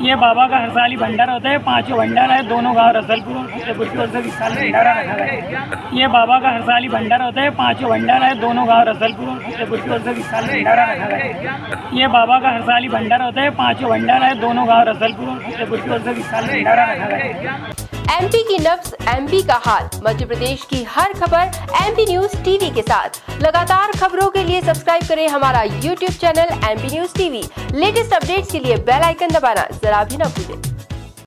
ये बाबा का हर साल ही भंडारा होता है पाँचों भंडारा है, दोनों गाँव रसलपुर फतेहपुर की ओर से इस भंडारा रखा गया है। ये बाबा का हर साल ही भंडारा होता है, पाँचों भंडारा है, दोनों गाँव रसलपुर फतेहपुर की ओर से इस भंडारा रखा गया है। ये बाबा का हर साल ही भंडारा होता है, पाँचों भंडारा है, दोनों गाँव रसलपुर फतेहपुर की ओर से इस भंडारा रखा गया एमपी की नब्स एमपी का हाल। मध्य प्रदेश की हर खबर एमपी न्यूज़ टीवी के साथ। लगातार खबरों के लिए सब्सक्राइब करें हमारा YouTube channel MP news TV latest updates के लिए बेल आइकन दबाना जरा भी न भूलें।